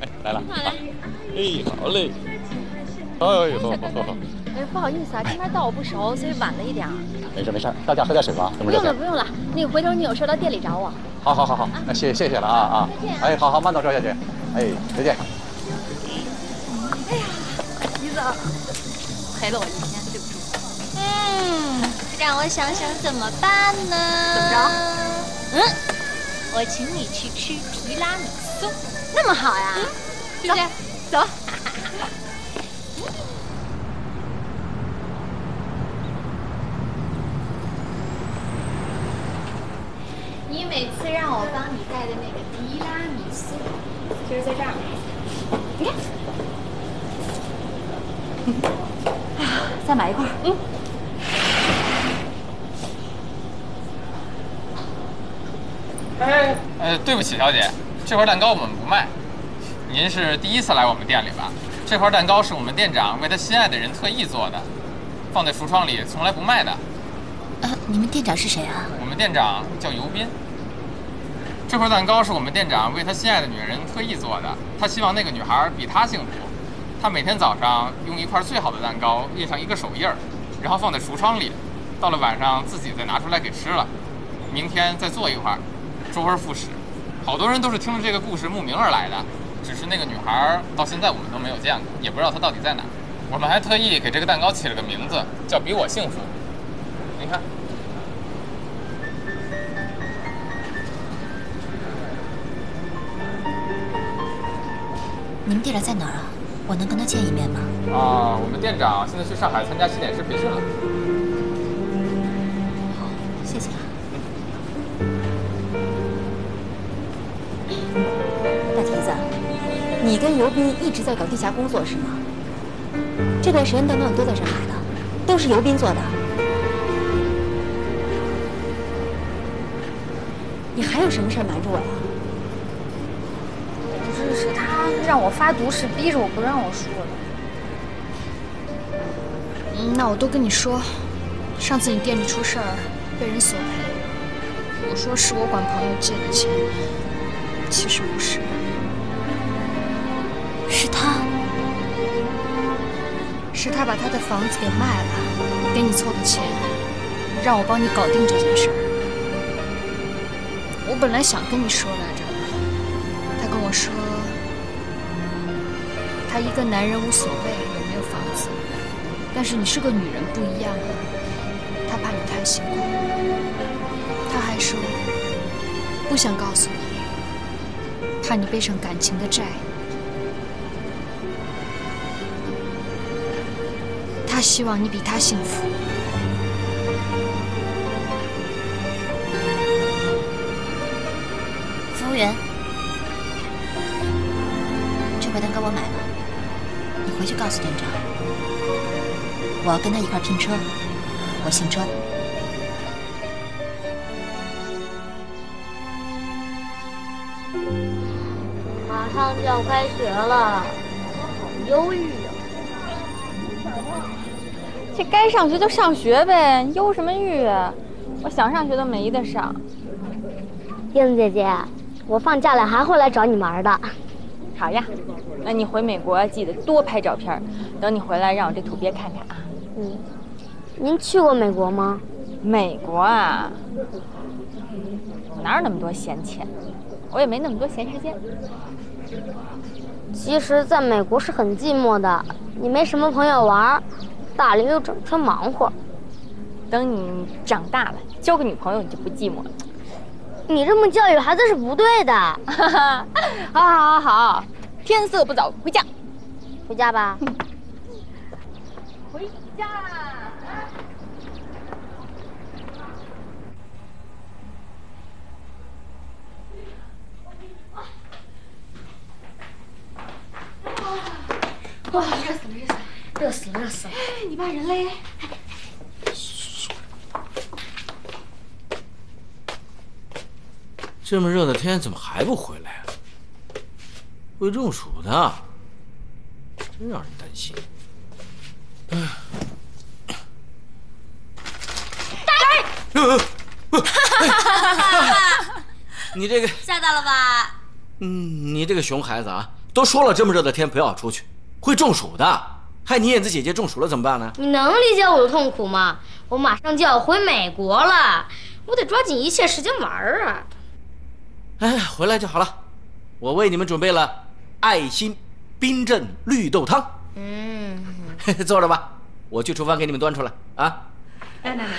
哎，来了。好嘞。哎，好嘞。哎呦，好好好。哎，不好意思啊，今天到我不熟，所以晚了一点。没事没事，到家喝点水吧。不用了不用了，那个回头你有事到店里找我。好好好好，那谢谢谢了啊啊。再见。哎，好好慢走，赵小姐。哎，再见。哎呀，李总，陪了我一天，对不住。嗯，让我想想怎么办呢？怎么着？嗯，我请你去吃提拉米苏，那么好呀？对不对？走。你每次让我帮你带的那个提拉米苏，就是在这儿。你看，哎呀，再买一块。嗯。哎，呃，对不起，小姐，这块蛋糕我们不卖。您是第一次来我们店里吧？这块蛋糕是我们店长为他心爱的人特意做的，放在橱窗里，从来不卖的。呃，你们店长是谁啊？我们店长叫尤斌。这块蛋糕是我们店长为他心爱的女人特意做的，他希望那个女孩比他幸福。他每天早上用一块最好的蛋糕印上一个手印儿，然后放在橱窗里，到了晚上自己再拿出来给吃了。明天再做一块，周而复始。好多人都是听着这个故事慕名而来的，只是那个女孩到现在我们都没有见过，也不知道她到底在哪。我们还特意给这个蛋糕起了个名字，叫“比我幸福”。您看，你们店长在哪儿啊？我能跟他见一面吗？啊，我们店长现在去上海参加西点师培训了。你跟尤斌一直在搞地下工作是吗？这段时间蛋糕你都在这儿买的，都是尤斌做的。你还有什么事瞒着我呀？不是，是他让我发毒誓，逼着我不让我说的。嗯，那我都跟你说，上次你店里出事儿，被人索赔，我说是我管朋友借的钱，是他把他的房子给卖了，给你凑的钱，让我帮你搞定这件事儿。我本来想跟你说来着，他跟我说，他一个男人无所谓有没有房子，但是你是个女人不一样啊，他怕你太辛苦。他还说，不想告诉你，怕你背上感情的债。他希望你比他幸福。服务员，这块蛋糕我买了，你回去告诉店长，我要跟他一块拼车。我姓周。马上就要开学了，我好忧郁啊！这该上学就上学呗，忧什么郁啊？我想上学都没得上。燕子姐姐，我放假了还会来找你玩的。好呀，那你回美国记得多拍照片，等你回来让我这土鳖看看啊。嗯，您去过美国吗？美国啊，我哪有那么多闲钱？我也没那么多闲时间。其实，在美国是很寂寞的，你没什么朋友玩，大了又整天忙活。等你长大了，交个女朋友，你就不寂寞了。你这么教育孩子是不对的。好好好好，天色不早，回家。回家吧。回家。哇，热死了，热死了，热死了！你爸人嘞？这么热的天，怎么还不回来啊？会中暑的，真让人担心。哎，你这个吓到了吧？嗯，你这个熊孩子啊，都说了这么热的天不要出去，会中暑的。害你燕子姐姐中暑了怎么办呢？你能理解我的痛苦吗？我马上就要回美国了，我得抓紧一切时间玩啊！哎，回来就好了。我为你们准备了爱心冰镇绿豆汤。嗯，坐着吧，我去厨房给你们端出来啊。来来来，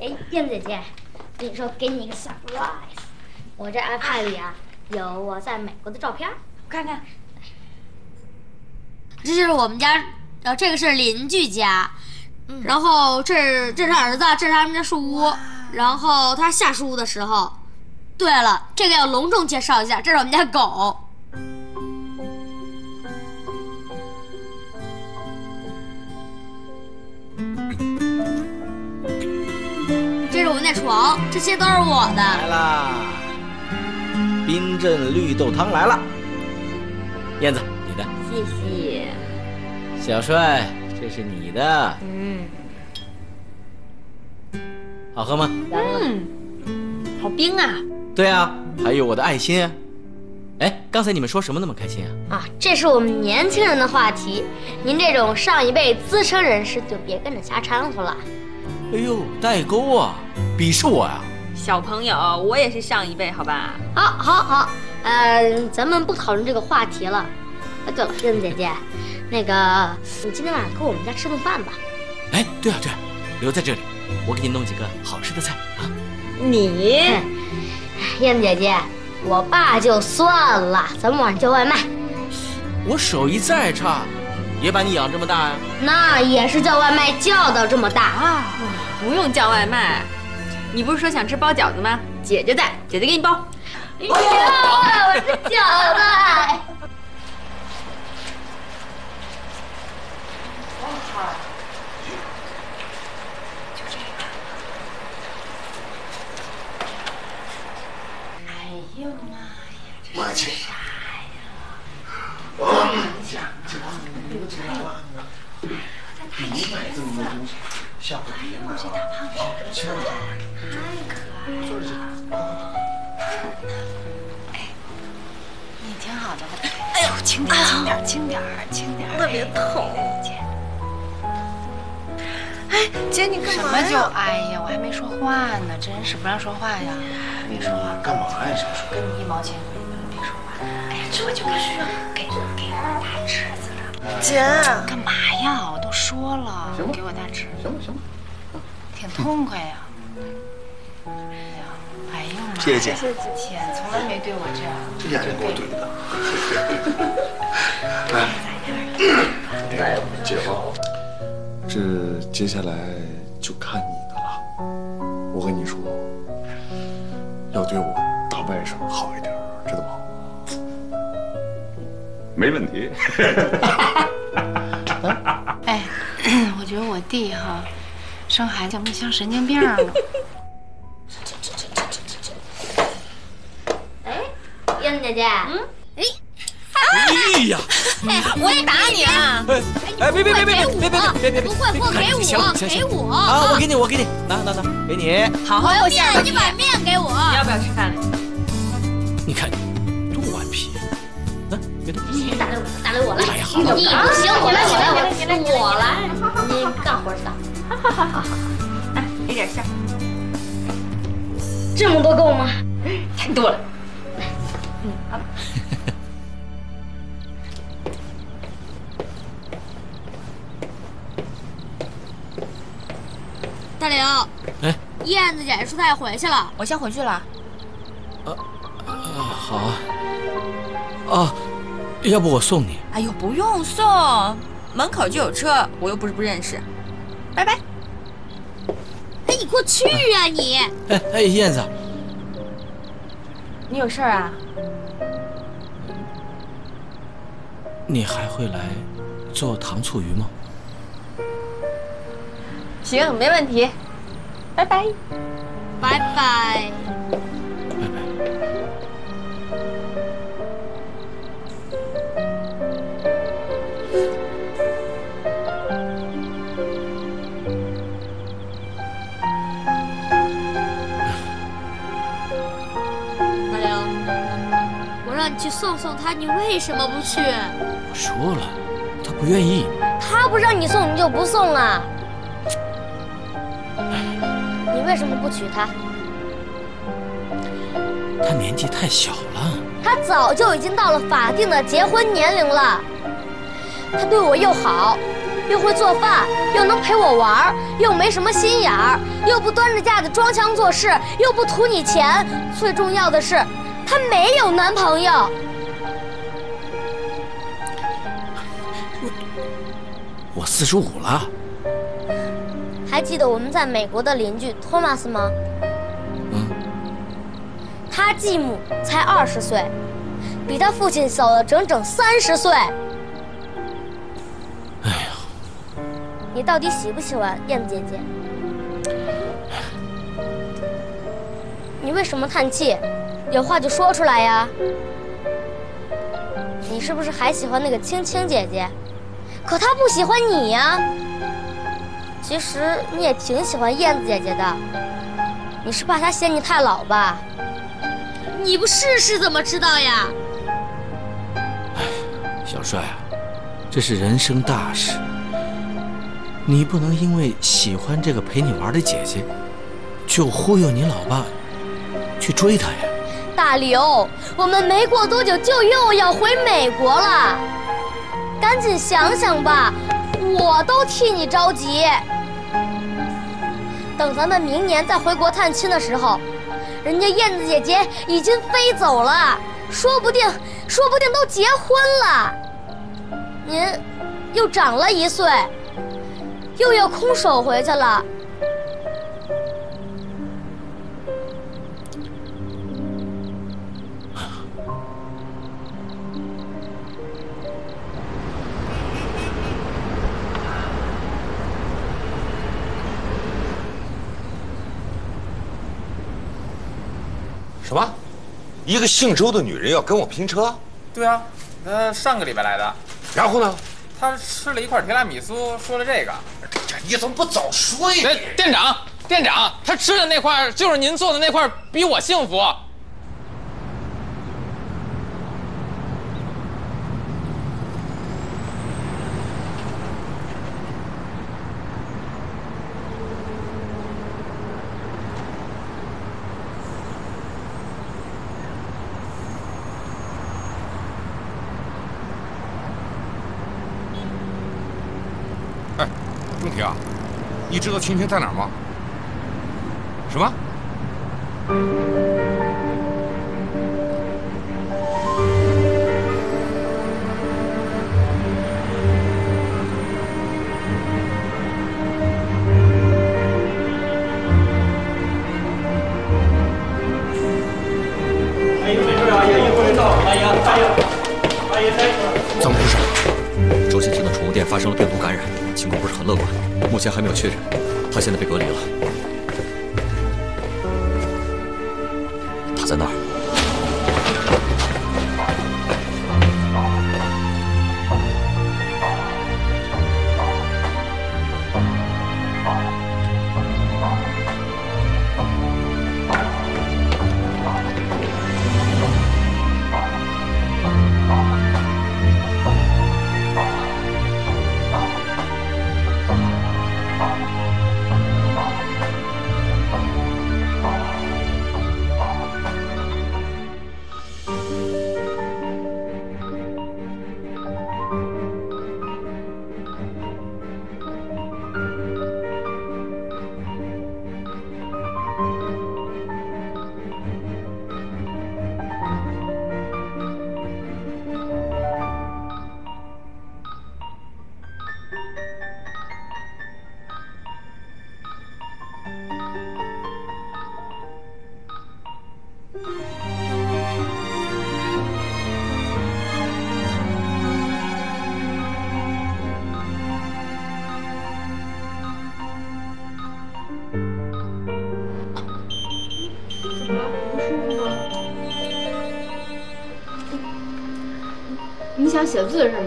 哎，燕子姐姐，跟你说，给你一个 surprise。我这 iPad 里啊有我在美国的照片，我看看。这就是我们家，呃，这个是邻居家，然后这是这是儿子，这是他们家树屋，然后他下树屋的时候。对了，这个要隆重介绍一下，这是我们家狗。这是我们的床，这些都是我的。来啦，冰镇绿豆汤来了。燕子，你的。谢谢。小帅，这是你的。嗯。好喝吗？嗯。好冰啊。对啊，还有我的爱心啊！哎，刚才你们说什么那么开心啊？啊，这是我们年轻人的话题，您这种上一辈资深人士就别跟着瞎掺和了。哎呦，代沟啊，鄙视我呀？小朋友，我也是上一辈，好吧？好，好，好，呃，咱们不讨论这个话题了。哎，对了，燕子姐姐，那个，你今天晚上跟我们家吃顿饭吧。哎，对啊，对啊，留在这里，我给你弄几个好吃的菜啊。你。燕子姐姐，我爸就算了，咱们晚上叫外卖。我手艺再差，也把你养这么大呀。那也是叫外卖叫到这么大啊！不用叫外卖，你不是说想吃包饺子吗？姐姐在，姐姐给你包。哎呀，我的饺子。我去啥呀？我跟你讲，这帮女的怎么办呢？你买这么多东西，下回别人啊！千万太可爱了！哎，你挺好的吧？哎呦，轻点，轻点，轻点，轻点，特别疼。哎，姐，你干嘛什么就哎呀？我还没说话呢，真是不让说话呀！别说话，干嘛呀？这是跟你一毛钱。这就该给给我大侄子了。姐，干嘛呀？我都说了，给我大侄子。行吧，行吧，挺痛快呀。哎呀，哎呦妈！谢谢姐，姐从来没对我这样。这眼睛给我怼的。来，来，姐夫，这接下来就看你的了。我跟你说，要对我没问题。哎，我觉得我弟哈生孩子怎么像神经病了？哎，燕子姐姐，嗯，哎，哎呀，我也打你啊！哎，别别别别别别别别别！不会不会，给我给我啊！我给你我给你，拿拿拿，给你。好好有馅儿，你把面给我。你要不要吃饭？你看，多你不行，我来，我来，我来，我来。你干活去吧。好好好好好。来，给点馅儿。这么多够吗？太多了。嗯，好。大刘，哎，燕子姐姐说她要回去了，我先回去了。啊啊，好啊。啊，要不我送你？哎呦，不用送，门口就有车，我又不是不认识。拜拜。哎，你给我去啊你！哎哎，燕子，你有事儿啊？你还会来做糖醋鱼吗？行，没问题。拜拜。拜拜。拜我让你去送送他，你为什么不去？我说了，他不愿意。他不让你送，你就不送啊？你为什么不娶她？她年纪太小了。她早就已经到了法定的结婚年龄了。她对我又好，又会做饭，又能陪我玩，又没什么心眼儿，又不端着架子装腔作势，又不图你钱。最重要的是，他没有男朋友。我四十五了。还记得我们在美国的邻居托马斯吗？嗯。他继母才二十岁，比他父亲小了整整三十岁。哎呀，你到底喜不喜欢燕子姐姐？你为什么叹气？有话就说出来呀！你是不是还喜欢那个青青姐姐？可她不喜欢你呀。其实你也挺喜欢燕子姐姐的，你是怕她嫌你太老吧？你不试试怎么知道呀？哎，小帅啊，这是人生大事，你不能因为喜欢这个陪你玩的姐姐，就忽悠你老爸去追她呀。大刘，我们没过多久就又要回美国了，赶紧想想吧，我都替你着急。等咱们明年再回国探亲的时候，人家燕子姐姐已经飞走了，说不定，说不定都结婚了。您又长了一岁，又要空手回去了。一个姓周的女人要跟我拼车？对啊，她上个礼拜来的。然后呢？她吃了一块提拉米苏，说了这个。你怎么不早说呀？店长，店长，她吃的那块就是您做的那块，比我幸福。哎，钟婷，你知道青青在哪儿吗？什么？阿姨，没事啊，阿姨，一会儿到。阿姨，阿姨，阿姨。怎么回事？周先生的宠物店发生了病毒感染，情况不是很乐观，目前还没有确诊，他现在被隔离了。他在那儿。写字是？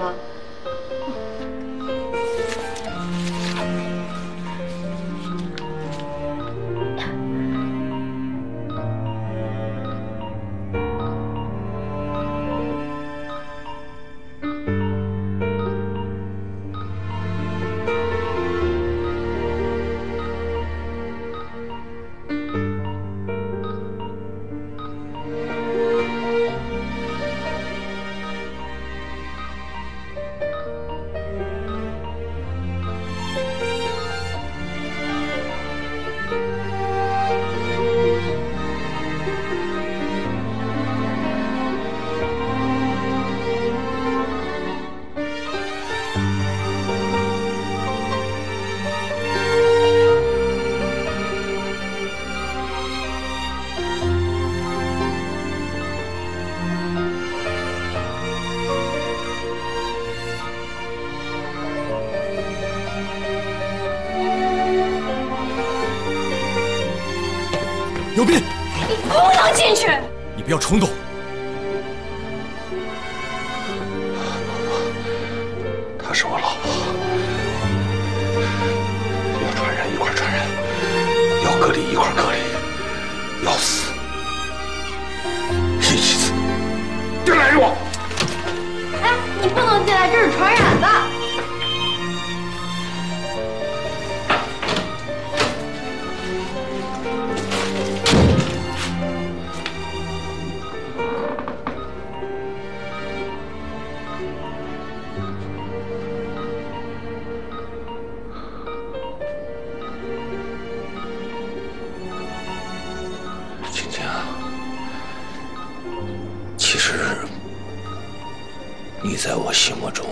哎，你不能进来，这是传染的。心目中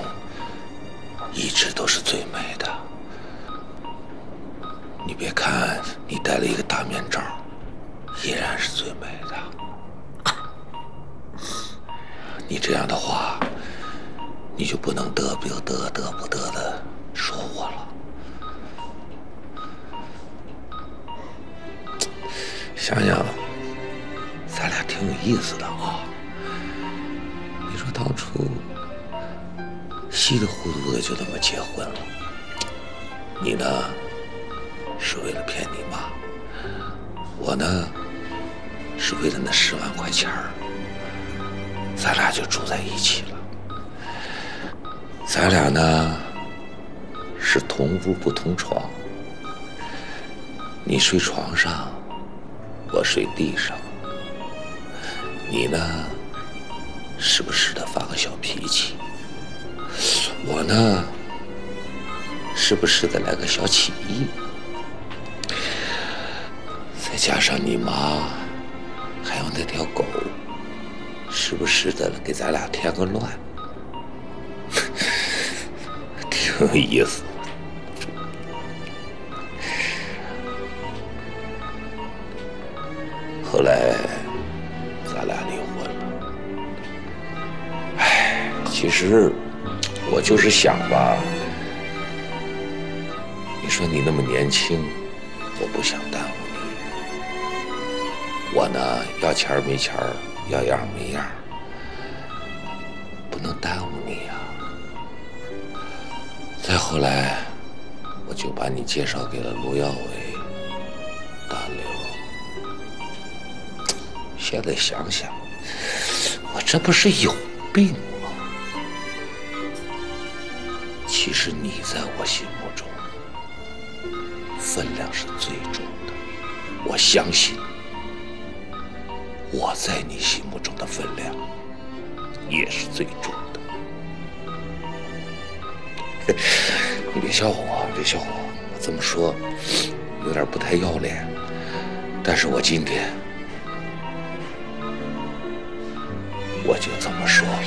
为了那十万块钱儿，咱俩就住在一起了。咱俩呢是同屋不同床，你睡床上。我睡地上，你呢，时不时的发个小脾气；我呢，时不时的来个小起义。再加上你妈，还有那条狗，时不时的给咱俩添个乱，挺有意思。后来，咱俩离婚了。哎，其实我就是想吧，你说你那么年轻，我不想耽要钱儿没钱儿，要样没样儿，不能耽误你呀。再后来，我就把你介绍给了卢耀伟、大刘。现在想想，我这不是有病吗？其实你在我心目中分量是最重的，我相信我在你心目中的分量也是最重的。你别笑话我，别笑话我，我这么说有点不太要脸，但是我今天。我就这么说了，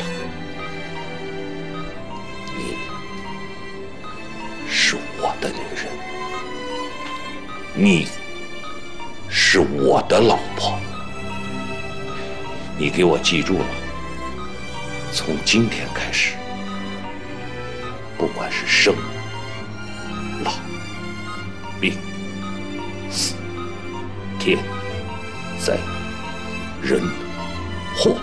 你是我的女人，你是我的老婆，你给我记住了，从今天开始，不管是生、老、病、死、天、灾、人、祸。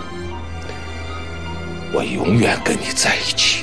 我永远跟你在一起，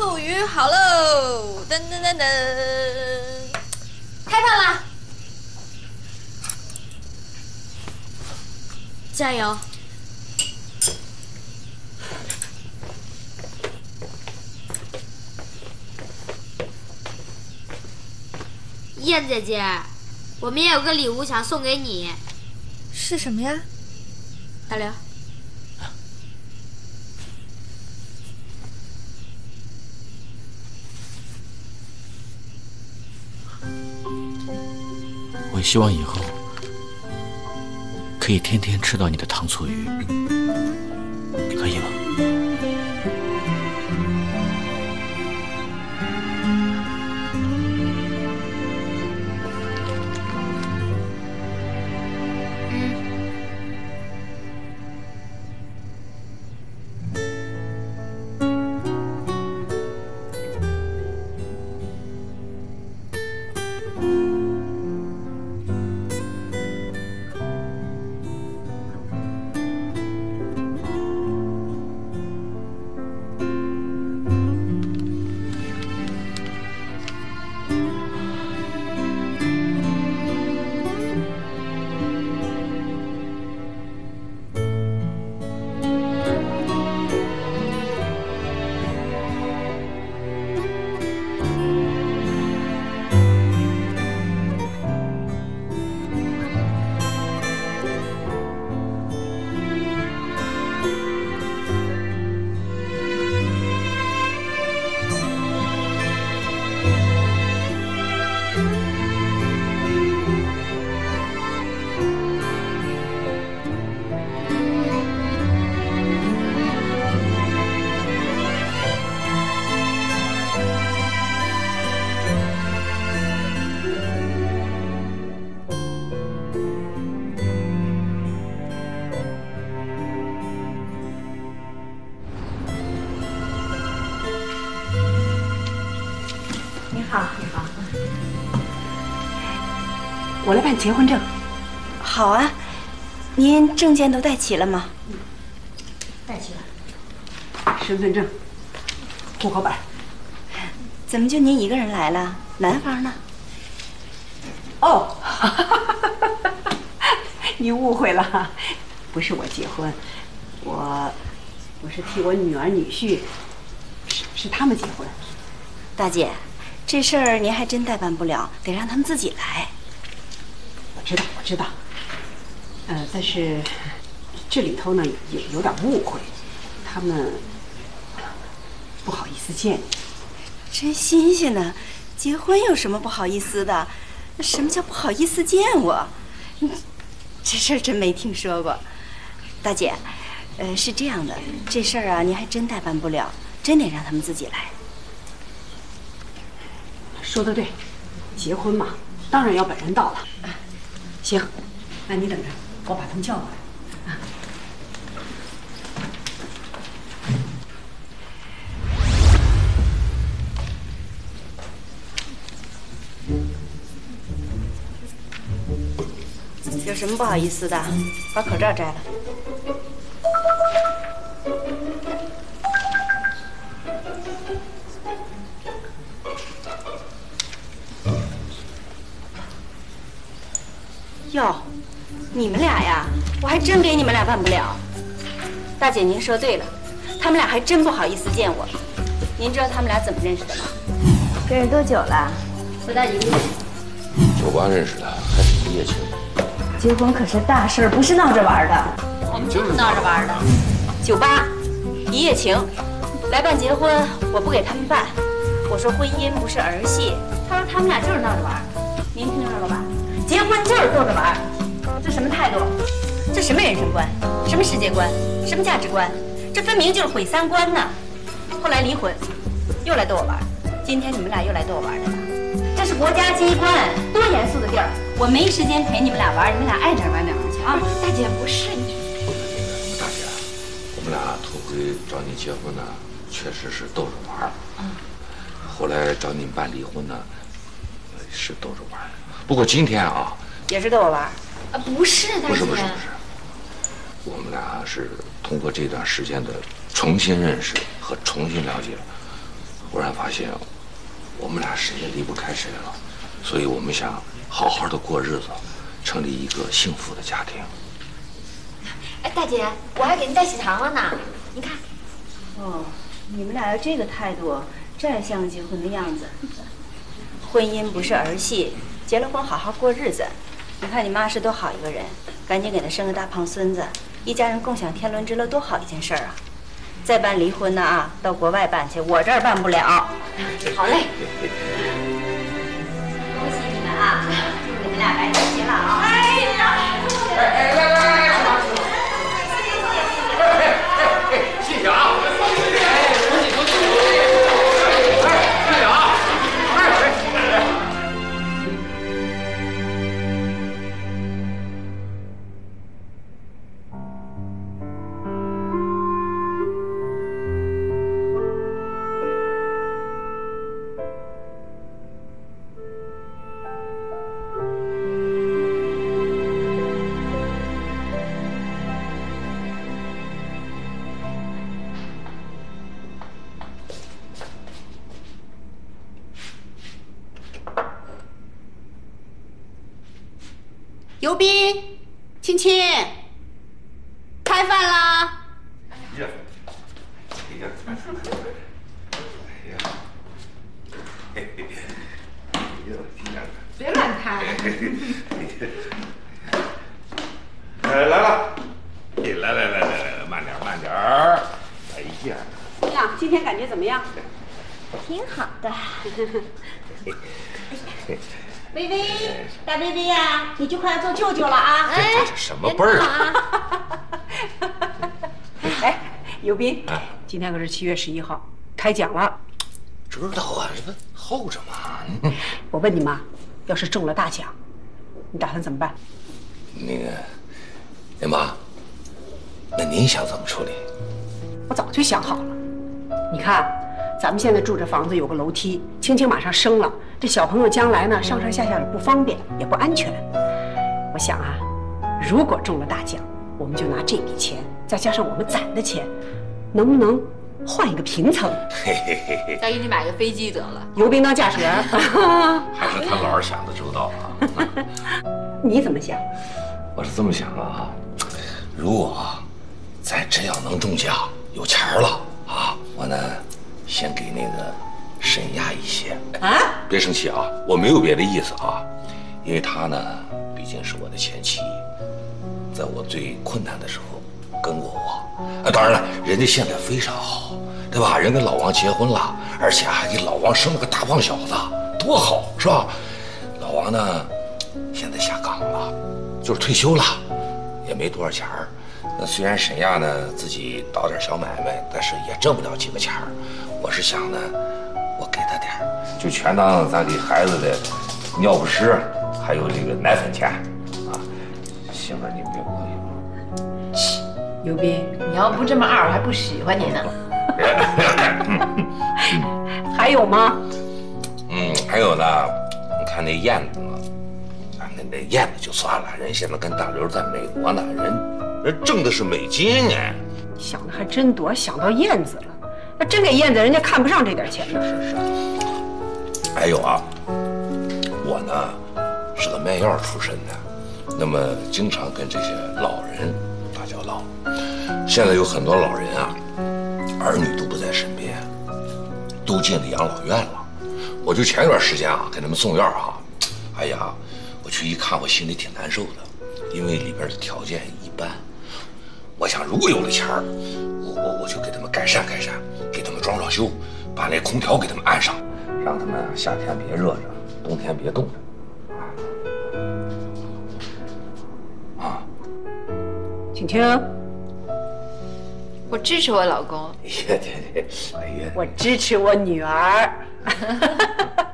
醋鱼好喽！噔噔噔噔，开饭啦！加油！燕姐姐，我们也有个礼物想送给你。是什么呀？大刘，我希望以后可以天天吃到你的糖醋鱼，办结婚证。好啊，您证件都带齐了吗？带齐了。身份证、户口本。怎么就您一个人来了？男方呢？哦，你误会了，不是我结婚，我我是替我女儿女婿，是是他们结婚。大姐，这事儿您还真代办不了，得让他们自己来。知道。呃，但是这里头呢有有点误会，他们不好意思见你。真新鲜呢，结婚有什么不好意思的？什么叫不好意思见我？这事儿真没听说过。大姐，呃，是这样的，这事儿啊，您还真代办不了，真得让他们自己来。说的对，结婚嘛，当然要本人到了。行，那你等着，我把他们叫过来。有什么不好意思的？把口罩摘了。哟，你们俩呀，我还真给你们俩办不了。大姐，您说对了，他们俩还真不好意思见我。您知道他们俩怎么认识的吗？认识多久了？不到一个月。酒吧认识的，还是一夜情。结婚可是大事儿，不是闹着玩的。我们就是闹着玩的。酒吧，一夜情，来办结婚，我不给他们办。我说婚姻不是儿戏，他说他们俩就是闹着玩。就是逗着玩，这什么态度？这什么人生观？什么世界观？什么价值观？这分明就是毁三观呢！后来离婚，又来逗我玩，今天你们俩又来逗我玩来了。这是国家机关，多严肃的地儿，我没时间陪你们俩玩，你们俩爱哪玩哪玩去啊！大姐，不是你，大姐，我们俩头回找你结婚呢，确实是逗着玩儿。后来找你们办离婚呢，是逗着玩儿。不过今天啊，也是逗我玩。啊，不是，大姐。不是不是不是，我们俩是通过这段时间的重新认识和重新了解，忽然发现我们俩谁也离不开谁了，所以我们想好好的过日子，成立一个幸福的家庭。哎，大姐，我还给您带喜糖了呢，您看。哦，你们俩要这个态度，这还像个结婚的样子。婚姻不是儿戏，结了婚好好过日子。你看你妈是多好一个人，赶紧给她生个大胖孙子，一家人共享天伦之乐，多好一件事儿啊！再办离婚呢啊，到国外办去，我这儿办不了。好嘞，微微，大薇薇呀，你就快要做舅舅了啊！哎，这什么辈儿啊？哎，尤斌，今天可是七月十一号，开奖了。知道啊，这不候着吗？我问你妈，要是中了大奖，你打算怎么办？那个，哎妈，那您想怎么处理？我早就想好了。你看，咱们现在住这房子有个楼梯，青青马上生了，这小朋友将来呢上上下下也不方便，也不安全。我想啊，如果中了大奖，我们就拿这笔钱，再加上我们攒的钱，能不能换一个平层？嘿嘿嘿嘿，再给你买个飞机得了。尤斌当驾驶员，还是他老是想的周到啊。你怎么想？我是这么想啊，如果啊，咱真要能中奖，有钱了啊，我呢，先给那个沈丫一些。啊？别生气啊，我没有别的意思啊，因为她呢，毕竟是我的前妻，在我最困难的时候跟过我。啊，当然了，人家现在非常好，对吧？人跟老王结婚了，而且还给老王生了个大胖小子，多好，是吧？老王呢，现在下岗了，就是退休了，也没多少钱儿。那虽然沈亚呢自己倒点小买卖，但是也挣不了几个钱儿。我是想呢，我给他点儿，就全当咱给孩子的尿不湿，还有这个奶粉钱啊。行了，你别过意了。尤斌，你要不这么二，我还不喜欢你呢。还有吗？嗯，还有呢，你看那燕子呢，啊，那那燕子就算了，人现在跟大刘在美国呢，人人挣的是美金哎。想的还真多，想到燕子了。那真给燕子，人家看不上这点钱呢。是是。还有啊，我呢是个卖药出身的，那么经常跟这些老人打交道。现在有很多老人啊，儿女都不在身边，都进了养老院了。我就前一段时间啊，给他们送药啊，哎呀，我去一看，我心里挺难受的，因为里边的条件一般。我想，如果有了钱，我我我就给他们改善改善，给他们装装修，把那空调给他们安上，让他们啊夏天别热着，冬天别冻着。青青，我支持我老公。哎呀，对对，哎呀，我支持我女儿。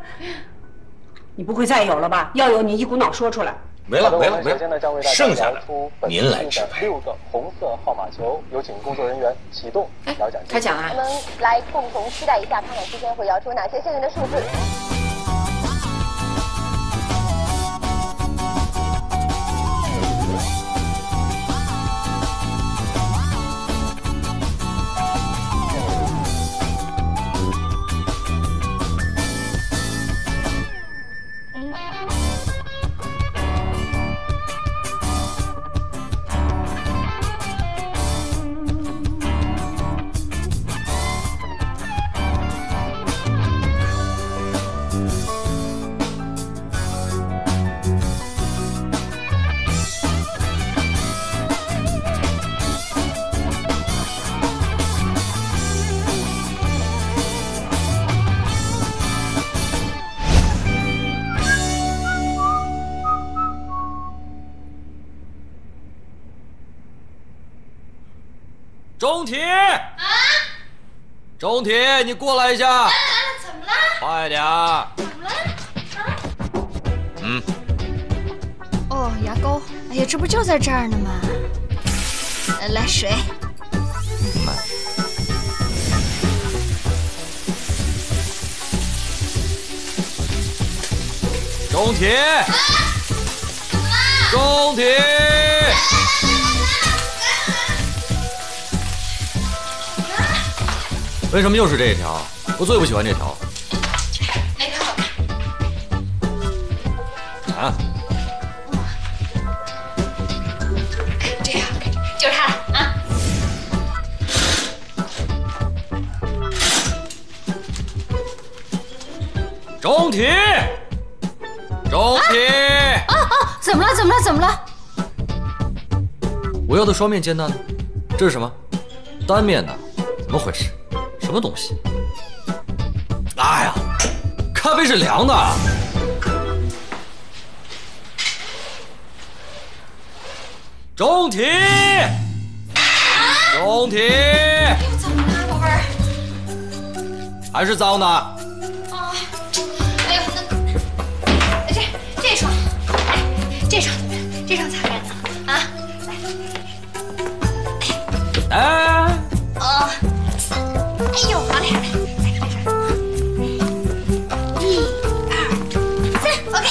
你不会再有了吧？要有你一股脑说出来。没了没了没首先呢，将为了，大家剩下的聊出本您来支的配。六个红色号码球，有请工作人员启动摇奖机。开奖啊我们来共同期待一下，看看今天会摇出哪些幸运的数字。钟体。啊。钟体，你过来一下。怎么了？快点。怎么了？嗯。哦，牙膏。哎呀，这不就在这儿呢吗？来水。慢。钟体。钟体。为什么又是这一条？我最不喜欢这条。哪条好看？啊？这样，就是它了啊！钟体，钟体。啊啊！怎么了？怎么了？怎么了？我要的双面煎蛋呢？这是什么？单面的？怎么回事？什么东西？哎呀，咖啡是凉的。钟体，钟体，又怎么了，宝贝儿？还是脏的。啊，哎呦，那这这双，哎，这双怎么样？这双擦干净啊？来。哎。哎呦，好嘞，来，一二三，OK。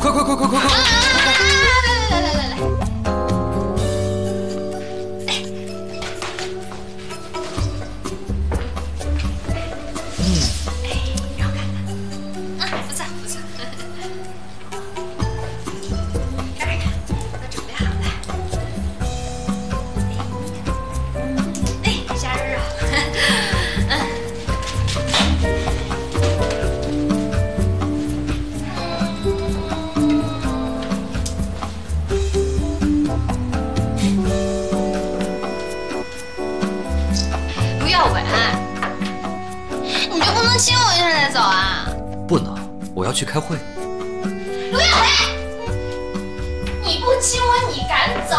快快快快快快！你就不能亲我一下再走啊？不能，我要去开会。卢耀伟，你不亲我，你敢走？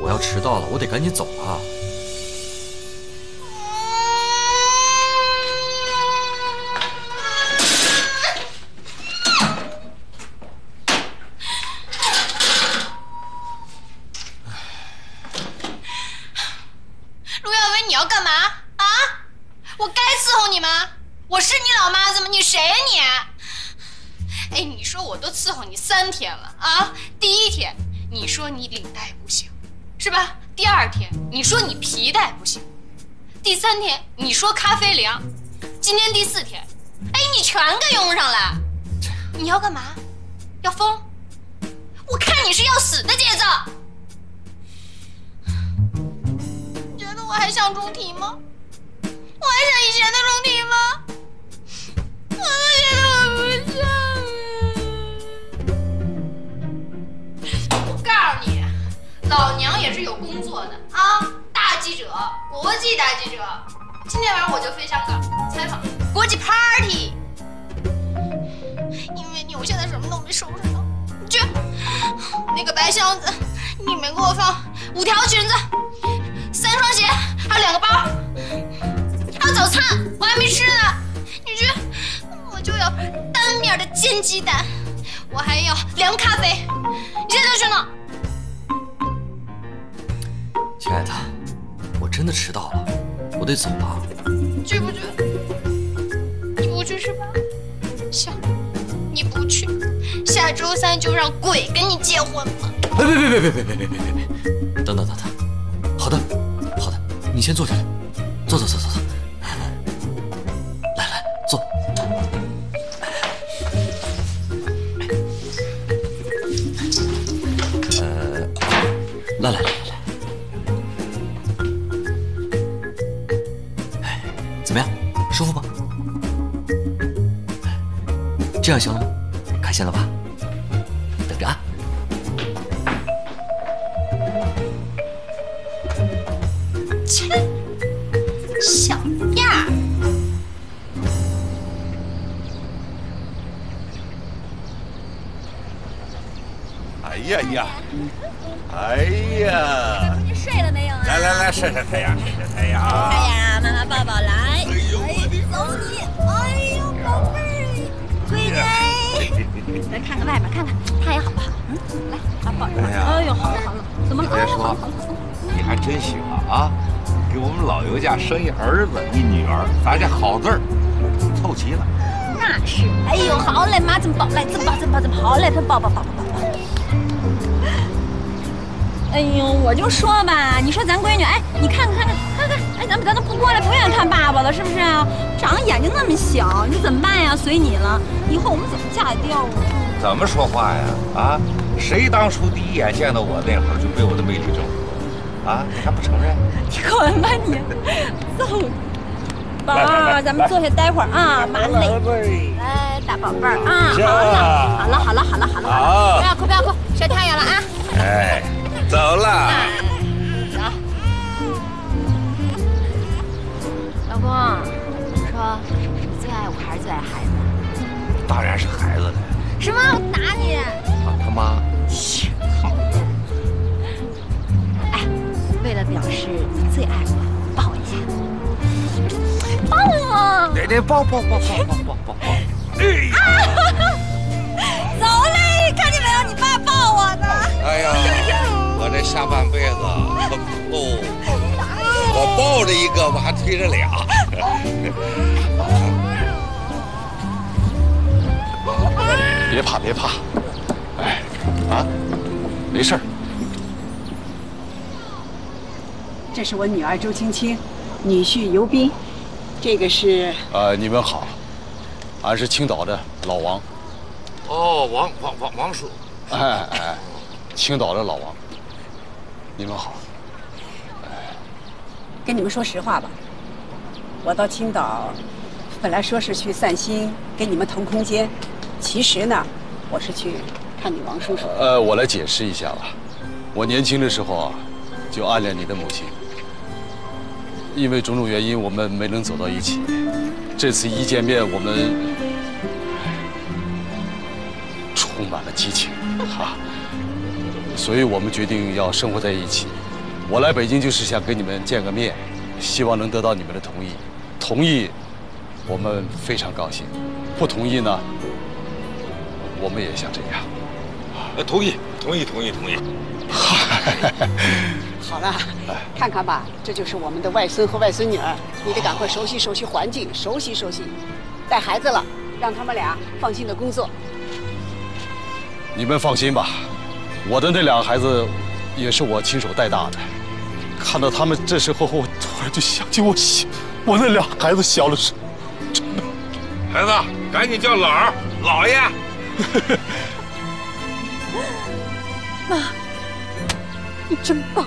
我要迟到了，我得赶紧走了。你说你皮带不行，第三天你说咖啡凉，今天第四天，哎，你全给用上了。你要干嘛？要疯？我看你是要死的节奏。你觉得我还像中体吗？我还像以前的钟体吗？老娘也是有工作的啊！大记者，国际大记者，今天晚上我就飞香港采访国际 party。因为你，我现在什么都没收拾呢。你去那个白箱子里面给我放五条裙子、三双鞋，还有两个包，还有早餐，我还没吃呢。你去，我就要单面的煎鸡蛋，我还要凉咖啡。你现在就去弄。亲爱的，我真的迟到了，我得走了。去不去？你不去是吧？行，你不去，下周三就让鬼跟你结婚吧。别别别别别别别别别别！等等等等，好的好的，你先坐下来，坐坐坐坐开心了吧？等着啊。切，小样儿！哎呀呀，哎呀，你睡了没有啊？来来来，晒晒太阳，晒晒太阳。哎呀，妈妈抱抱来。女，咱看看外面，看看太阳好不好？嗯，来，妈抱着。哎呀哎呦，好了好了，怎么了？别说，你还真行啊啊！给我们老尤家生一儿子一女儿，咱这好字儿凑齐了。那是。哎呦，好嘞，妈这么抱，来这么抱，这么抱，这么好嘞，这抱抱抱抱抱抱。哎呦，我就说吧，你说咱闺女，哎，你看看看看看看，哎，咱们咱都不过来，不愿意看爸爸了，是不是啊？长眼睛那么小，你怎么办呀？随你了，以后我们怎么嫁得掉啊？怎么说话呀？啊，谁当初第一眼见到我那会儿就被我的魅力征服了？啊，你还不承认？你滚吧你！揍你！宝儿，咱们坐下待会儿啊，妈累。来，大宝贝儿啊，好了，好了，好了，好了，好了，不要哭，不要哭，晒太阳了啊！哎，走了。走。老公，你说你最爱我还是最爱孩子？当然是孩子了。什么？我打你！他他妈！哎，为了表示你最爱我，抱一下。抱我！得得抱抱抱抱抱抱抱抱！哎呀！走嘞，看见没有，你爸抱我呢。哎呀，我这下半辈子可苦喽。我抱着一个，我还推着俩。别怕，别怕，哎，啊，没事儿。这是我女儿周青青，女婿尤斌，这个是呃，你们好，俺是青岛的老王。哦，王王王王叔，哎哎，青岛的老王，你们好。跟你们说实话吧，我到青岛，本来说是去散心，给你们腾空间，其实呢，我是去看你王叔叔。呃，我来解释一下吧。我年轻的时候啊，就暗恋你的母亲，因为种种原因，我们没能走到一起。这次一见面，我们充满了激情，哈，所以我们决定要生活在一起。我来北京就是想跟你们见个面，希望能得到你们的同意。同意，我们非常高兴；不同意呢，我们也想这样。呃，同意，同意，同意，同意。好了，看看吧，这就是我们的外孙和外孙女儿，你得赶快熟悉熟悉环境，熟悉熟悉。带孩子了，让他们俩放心的工作。你们放心吧，我的那两个孩子也是我亲手带大的。看到他们这时候，我突然就想起我小，我那俩孩子小的时候，真的。孩子，赶紧叫姥儿、姥爷。妈，你真棒。